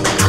I'm